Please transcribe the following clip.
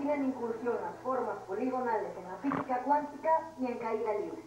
tienen incursión las formas poligonales en la física cuántica y en caída libre.